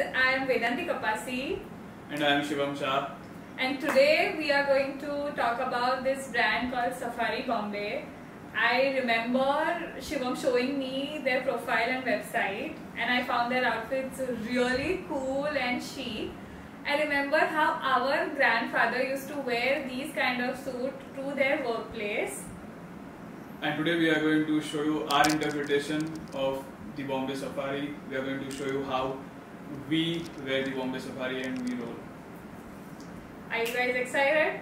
I am Vedanti Kapasi, And I am Shivam Shah. and today we are going to talk about this brand called Safary Bombay. I remember Shivam showing me their profile and website, and I found their outfits really cool and chic. I remember how our grandfather used to wear these kind of suit to their workplace. And today we are going to show you our interpretation of the Bombay Safari. We are going to show you how we wear the Bombay Safari and we roll. Are you guys excited?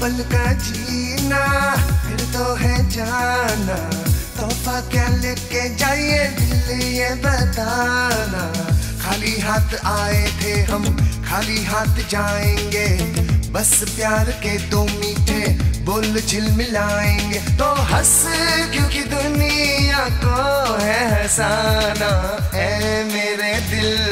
पल का जीना, फिर तो है जाना। तोहफा क्या लेके जाइए, दिल ये बताना। खाली हाथ आए थे हम, खाली हाथ जाएँगे। बस प्यार के दो मीठे बोल झिलमिलाएँगे तो हंस, क्योंकि दुनिया को है हंसाना। है मेरे दिल